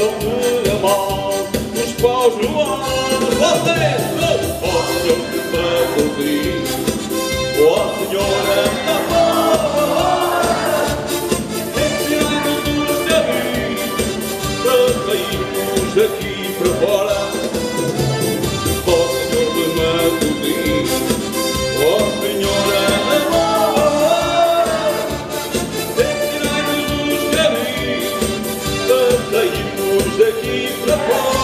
mandam me amar Os paus no ar, vocês não possam para o Cristo Oh, a Senhora da Paz Enfiando-nos a mim Para sairmos daqui para fora. Keep the ball.